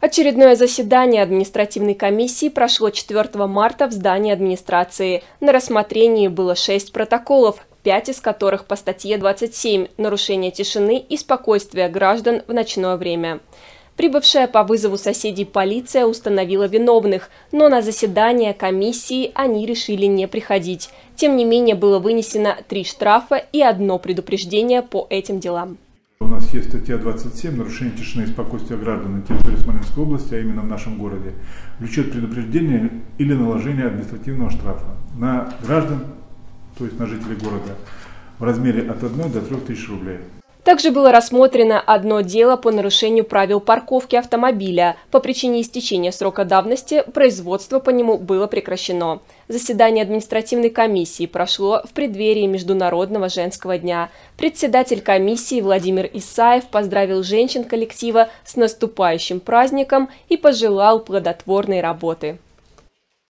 Очередное заседание административной комиссии прошло 4 марта в здании администрации. На рассмотрении было шесть протоколов, пять из которых по статье 27 «Нарушение тишины и спокойствия граждан в ночное время». Прибывшая по вызову соседей полиция установила виновных, но на заседание комиссии они решили не приходить. Тем не менее, было вынесено три штрафа и одно предупреждение по этим делам. У нас есть статья 27 «Нарушение тишины и спокойствия граждан на территории Смоленской области, а именно в нашем городе, влечет предупреждение или наложение административного штрафа на граждан, то есть на жителей города, в размере от 1 до 3 тысяч рублей. Также было рассмотрено одно дело по нарушению правил парковки автомобиля. По причине истечения срока давности производство по нему было прекращено. Заседание административной комиссии прошло в преддверии Международного женского дня. Председатель комиссии Владимир Исаев поздравил женщин коллектива с наступающим праздником и пожелал плодотворной работы.